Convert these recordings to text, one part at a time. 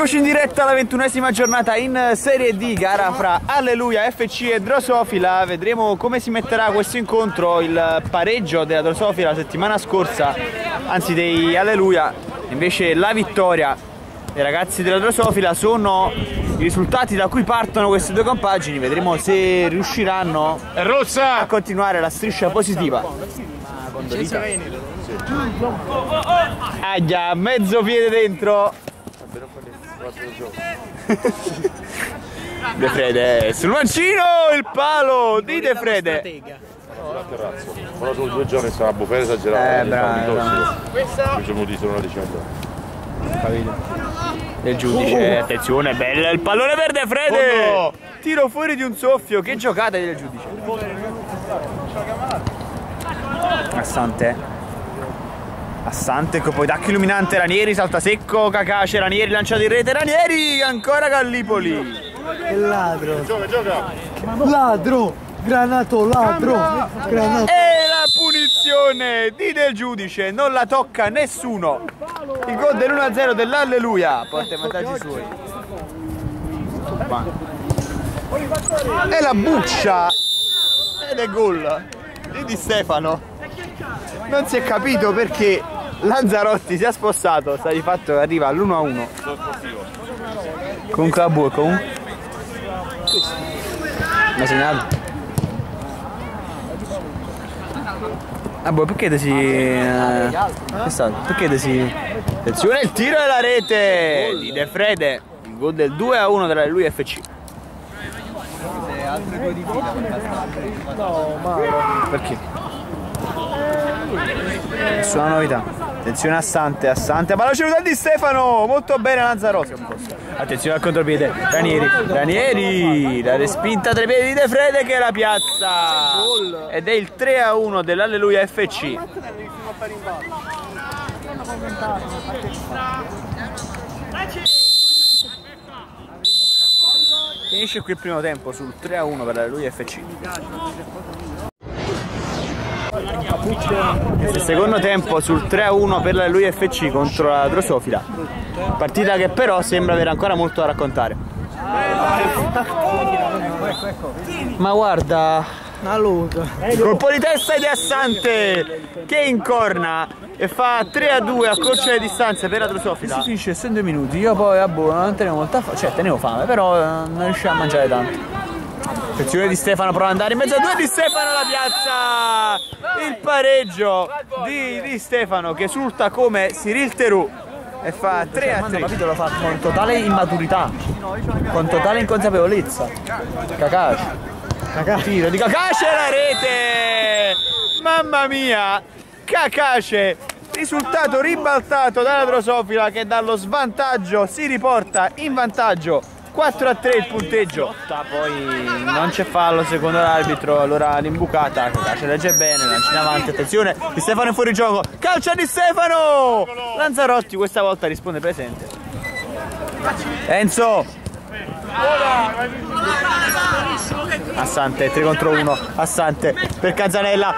Eccoci in diretta alla ventunesima giornata in Serie D, gara fra Alleluia FC e Drosofila. Vedremo come si metterà questo incontro, il pareggio della Drosofila la settimana scorsa, anzi dei Alleluia, invece la vittoria dei ragazzi della Drosofila sono i risultati da cui partono queste due compagini. Vedremo se riusciranno a continuare la striscia positiva. Già, mezzo piede dentro. De Frede. Sul mancino il palo di De Frede. Ora sono due giorni a bufera esagerata. Eh, bravo, bravo. Invece mi dicono una decina del giudice attenzione bella il pallone per De Frede. Oh, tiro fuori di un soffio che giocata del giudice. Assante Assante poi tacco illuminante Ranieri salta secco Cacace Ranieri lanciato in rete Ranieri ancora Gallipoli Che ladro! Gioca, gioca! Ladro! Granato ladro! Granato! E la punizione di Del Giudice non la tocca nessuno. Il gol dell'1-0 dell'Alleluia porta i vantaggi suoi. E la buccia ed è gol di Di Stefano. Non si è capito perché Lanzarotti si è spostato, sta di fatto arriva all'1-1. Comunque a buco, comunque. Mi ha segnato. Ah boh, perché te si... Eh, che? Perché te si... Attenzione il tiro della rete di De Frede. Il gol del 2 a 1 della Lui FC. Perché? Nessuna novità. Attenzione a Sante, a Sante, palla ceduta di Stefano, molto bene Lanzarotti. Attenzione al contropiede, Ranieri, Ranieri, la respinta tra i piedi di De Frede che la piazza. Ed è il 3 a 1 dell'Alleluia FC. Finisce qui il primo tempo sul 3 a 1 per l'Alleluia FC. Il secondo tempo sul 3-1 per la Lui FC contro la Drosofila. Partita che però sembra avere ancora molto da raccontare. Ma guarda, Una luca! colpo di testa di Assante che incorna e fa 3-2 a accorcia le distanze per la Drosofila. Si finisce in due minuti. Io poi a buono non tenevo molta fame, cioè tenevo fame, però eh, non riuscivo a mangiare tanto. Attenzione di Stefano prova ad andare in mezzo a due di Stefano la piazza. Il pareggio di, di Stefano che esulta come Cyril Terù e fa 3 a 3 capito lo fa con totale immaturità con totale inconsapevolezza. Kakashi tiro di Kakashi e la rete. Mamma mia Kakashi risultato ribaltato dalla Drosofila che dallo svantaggio si riporta in vantaggio 4 a 3 il punteggio. Poi non c'è fallo secondo l'arbitro allora l'imbucata Kakashi legge bene lancia in avanti attenzione di Stefano in fuori gioco calcia di Stefano! Lanzarotti questa volta risponde presente. Enzo! Assante 3 contro 1 Assante per Canzanella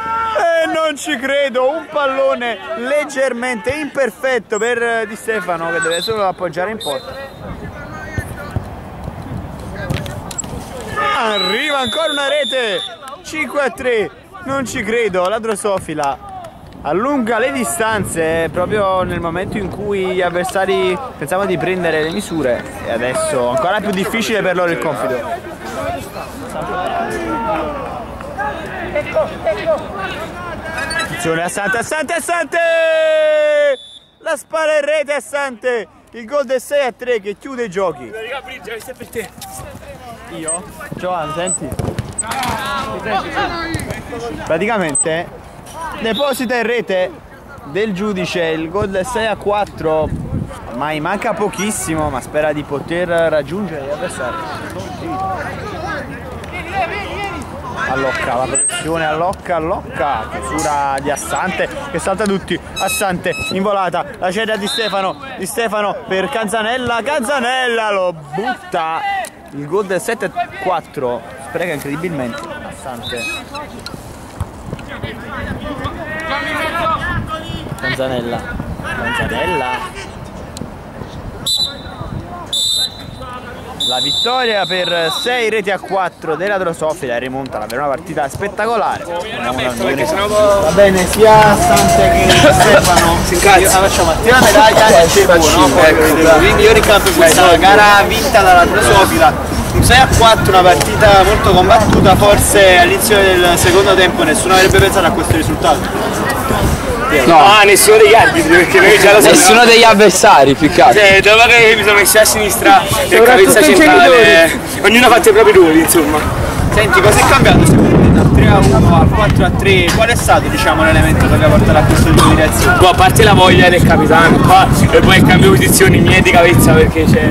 e non ci credo un pallone leggermente imperfetto per Di Stefano che deve solo appoggiare in porta Arriva ancora una rete. 5 a 3 Non ci credo. La Drosofila allunga le distanze proprio nel momento in cui gli avversari pensavano di prendere le misure. E adesso ancora più difficile per loro il compito. Attenzione Assante Assante Assante! La spalla in rete Assante! Il gol del 6 a 3 che chiude i giochi io? Giovanni, senti? Praticamente deposita in rete del giudice il gol del 6 a 4. Ormai manca pochissimo, ma spera di poter raggiungere gli. Allocca, la pressione allocca, allocca, chiusura di Assante che salta tutti, Assante in volata, la cede a Di Stefano, Di Stefano per Canzanella, Canzanella lo butta, il gol del 7-4 spreca incredibilmente. Assante Canzanella Canzanella La vittoria per 6 reti a 4 della Drosofila rimonta la vera una partita spettacolare. Va bene, sia Sante che Stefano. Io- ah, facciamo a te la medaglia e c'è buono. Quindi io ricapito questa gara vinta dalla Drosofila. Un 6 a 4, una partita molto combattuta, forse all'inizio del secondo tempo nessuno avrebbe pensato a questo risultato. No, ah, nessuno degli arbitri perché noi già lo sapevamo. Nessuno degli avversari, più che altro. Cioè, dopo che mi sono messi a sinistra e a cavezza centrale, ognuno ha fatto i propri ruoli, insomma. Senti, cosa è cambiato secondo te dal 3 a 1 al 4 a 3? Qual è stato diciamo, l'elemento che vi ha portato a questo tipo di reazione? Boh, a parte la voglia del capitano qua e poi il cambio posizioni mie di cavezza perché c'è.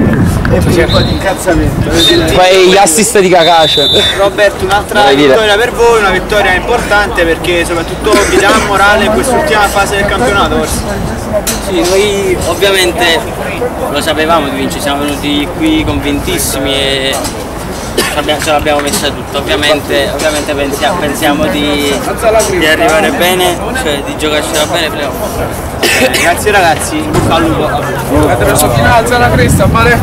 E poi un po' di incazzamento. Poi gli assist di Kakash. Roberto, un'altra vittoria per voi, una vittoria importante perché soprattutto vi dà morale in quest'ultima fase del campionato forse. Sì, noi ovviamente lo sapevamo di vincere, siamo venuti qui convintissimi e ce l'abbiamo- messa tutta. Ovviamente, ovviamente pensiamo, pensiamo di, di arrivare bene, cioè di giocarcela bene playoff. Grazie ragazzi, in bocca al lupo. a voi. Verso finale, alza la cresta, male.